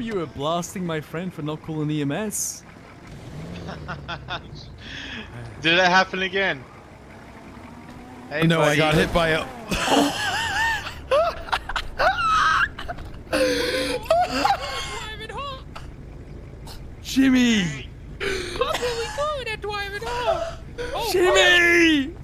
You were blasting my friend for not calling EMS. Did that happen again? Hey, no, buddy. I got hit by a. Jimmy! Jimmy!